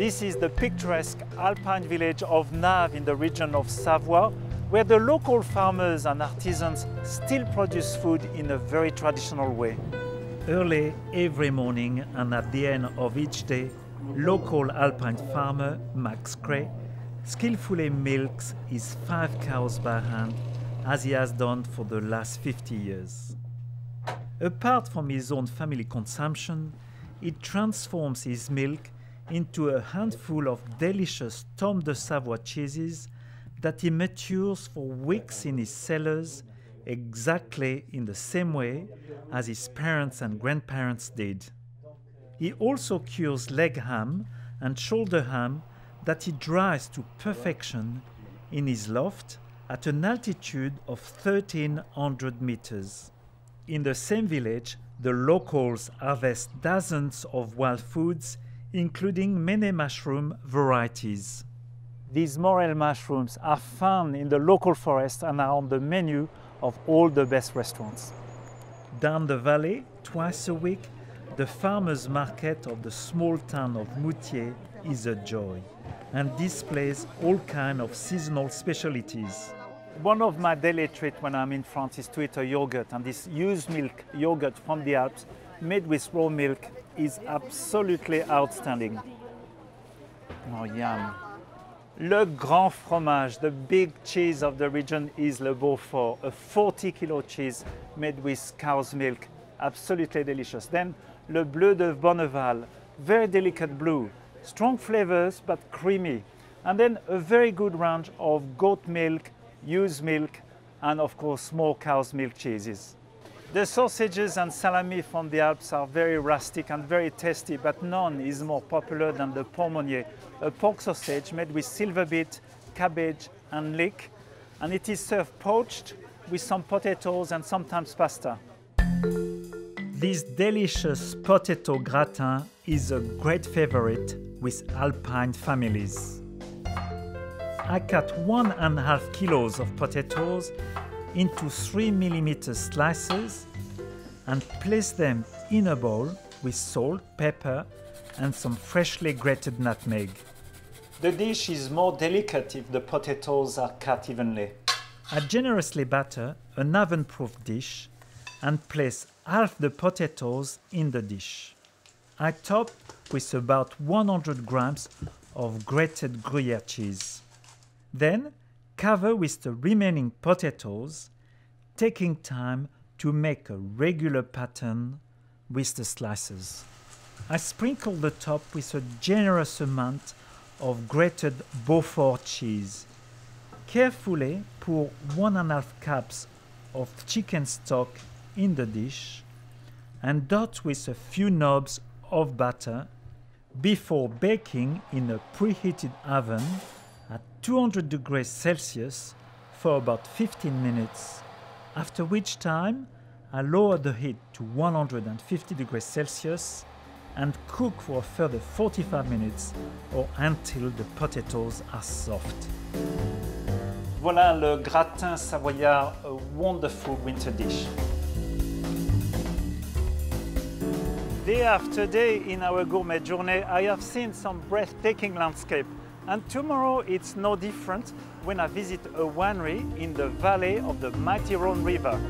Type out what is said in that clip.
This is the picturesque alpine village of Naves in the region of Savoie, where the local farmers and artisans still produce food in a very traditional way. Early every morning and at the end of each day, local alpine farmer Max Crey skillfully milks his five cows by hand as he has done for the last 50 years. Apart from his own family consumption, he transforms his milk into a handful of delicious Tomme de Savoie cheeses that he matures for weeks in his cellars exactly in the same way as his parents and grandparents did. He also cures leg ham and shoulder ham that he dries to perfection in his loft at an altitude of 1300 meters. In the same village, the locals harvest dozens of wild foods, including many mushroom varieties. These morel mushrooms are found in the local forest and are on the menu of all the best restaurants. Down the valley, twice a week, the farmers' market of the small town of Moutiers is a joy and displays all kinds of seasonal specialties. One of my daily treats when I'm in France is to eat a yogurt, and this ewe's milk yogurt from the Alps made with raw milk is absolutely outstanding. Oh, yum. Le Grand Fromage, the big cheese of the region, is Le Beaufort, a 40 kilo cheese made with cow's milk. Absolutely delicious. Then Le Bleu de Bonneval, very delicate blue, strong flavors but creamy. And then a very good range of goat milk, ewe's milk, and of course more cow's milk cheeses. The sausages and salami from the Alps are very rustic and very tasty, but none is more popular than the pormonier, a pork sausage made with silver beet, cabbage, and leek, and it is served poached with some potatoes and sometimes pasta. This delicious potato gratin is a great favorite with alpine families. I cut one and a half kilos of potatoes into 3 millimeter slices and place them in a bowl with salt, pepper, and some freshly grated nutmeg. The dish is more delicate if the potatoes are cut evenly. I generously batter an oven proof dish and place half the potatoes in the dish. I top with about 100 grams of grated Gruyere cheese. Then cover with the remaining potatoes, taking time to make a regular pattern with the slices. I sprinkle the top with a generous amount of grated Beaufort cheese. Carefully pour one and a half cups of chicken stock in the dish and dot with a few knobs of butter before baking in a preheated oven at 200 degrees Celsius for about 15 minutes, after which time I lower the heat to 150 degrees Celsius and cook for a further 45 minutes or until the potatoes are soft. Voilà le gratin savoyard, a wonderful winter dish. Day after day in our gourmet journey, I have seen some breathtaking landscape. And tomorrow it's no different when I visit a winery in the valley of the mighty Rhone River.